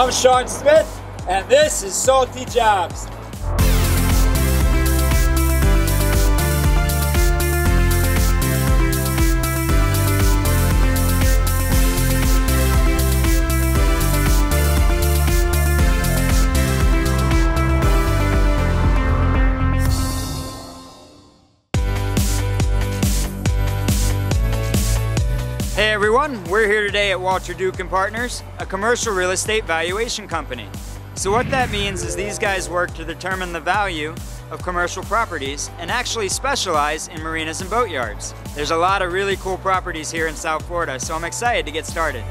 I'm Sean Smith, and this is Salty Jobs. Hey everyone, we're here today at Walter Duke and Partners, a commercial real estate valuation company. So what that means is these guys work to determine the value of commercial properties and actually specialize in marinas and boatyards. There's a lot of really cool properties here in South Florida, so I'm excited to get started.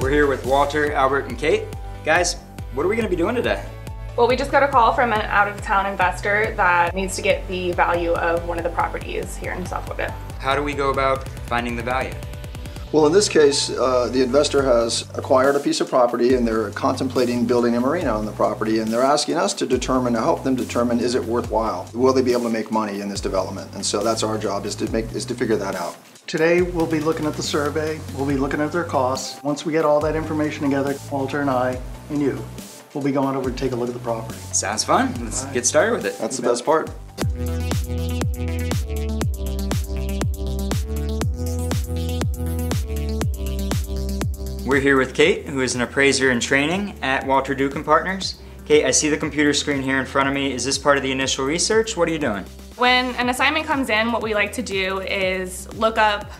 We're here with Walter, Albert, and Kate. Guys, what are we gonna be doing today? Well, we just got a call from an out-of-town investor that needs to get the value of one of the properties here in South Florida. How do we go about finding the value? Well, in this case, uh, the investor has acquired a piece of property and they're contemplating building a marina on the property and they're asking us to determine, to help them determine, is it worthwhile? Will they be able to make money in this development? And so that's our job, is to make, is to figure that out. Today, we'll be looking at the survey, we'll be looking at their costs. Once we get all that information together, Walter and I and you, we'll be going over to take a look at the property. Sounds fun. Let's get started with it. That's the best part. We're here with Kate, who is an appraiser in training at Walter Duke and Partners. Kate, I see the computer screen here in front of me. Is this part of the initial research? What are you doing? When an assignment comes in, what we like to do is look up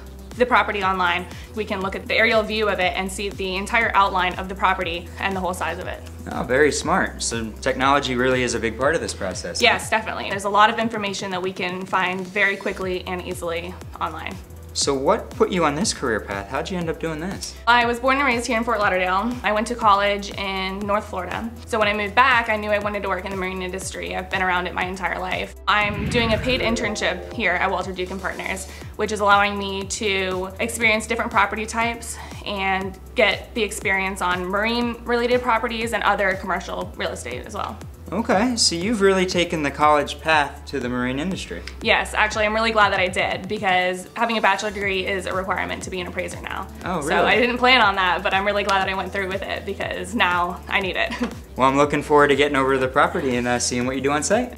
the property online. We can look at the aerial view of it and see the entire outline of the property and the whole size of it. Oh, very smart. So technology really is a big part of this process. Yes, definitely. There's a lot of information that we can find very quickly and easily online. So what put you on this career path? How'd you end up doing this? I was born and raised here in Fort Lauderdale. I went to college in North Florida. So when I moved back, I knew I wanted to work in the marine industry. I've been around it my entire life. I'm doing a paid internship here at Walter Duke and Partners, which is allowing me to experience different property types and get the experience on marine related properties and other commercial real estate as well. Okay, so you've really taken the college path to the marine industry. Yes, actually, I'm really glad that I did because having a bachelor degree is a requirement to be an appraiser now. Oh, really? So I didn't plan on that, but I'm really glad that I went through with it because now I need it. Well, I'm looking forward to getting over to the property and uh, seeing what you do on site.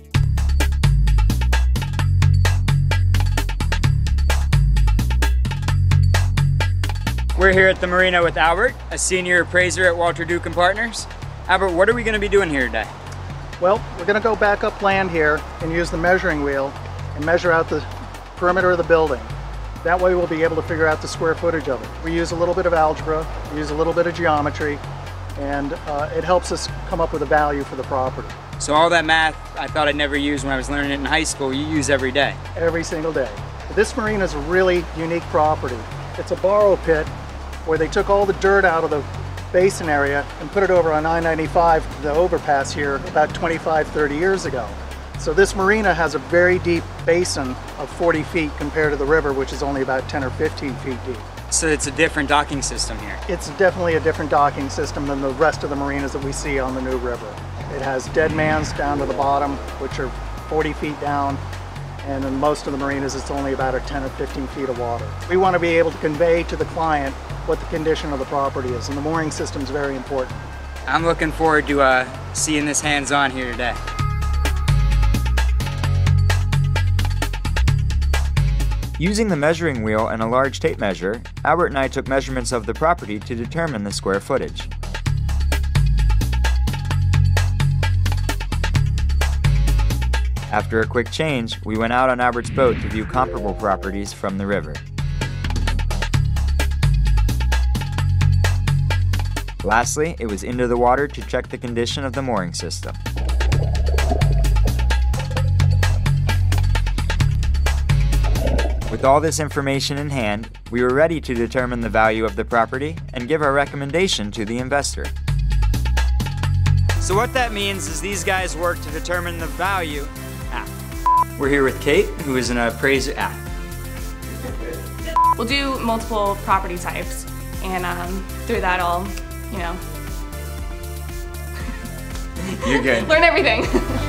We're here at the marina with Albert, a senior appraiser at Walter Duke and Partners. Albert, what are we going to be doing here today? Well, we're gonna go back up land here and use the measuring wheel and measure out the perimeter of the building. That way we'll be able to figure out the square footage of it. We use a little bit of algebra, we use a little bit of geometry, and uh, it helps us come up with a value for the property So all that math I thought I'd never use when I was learning it in high school, you use every day. every single day. This marina is a really unique property. It's a borrow pit where they took all the dirt out of the basin area and put it over on I-95, the overpass here, about 25, 30 years ago. So this marina has a very deep basin of 40 feet compared to the river, which is only about 10 or 15 feet deep. So it's a different docking system here. It's definitely a different docking system than the rest of the marinas that we see on the New River. It has dead mans down to the bottom, which are 40 feet down, and in most of the marinas it's only about a 10 or 15 feet of water. We want to be able to convey to the client what the condition of the property is, and the mooring system is very important. I'm looking forward to uh, seeing this hands-on here today. Using the measuring wheel and a large tape measure, Albert and I took measurements of the property to determine the square footage. After a quick change, we went out on Albert's boat to view comparable properties from the river. Lastly, it was into the water to check the condition of the mooring system. With all this information in hand, we were ready to determine the value of the property and give our recommendation to the investor. So what that means is these guys work to determine the value. Ah. We're here with Kate, who is an appraiser. Ah. We'll do multiple property types and um, through that I'll, you know, You're good. learn everything.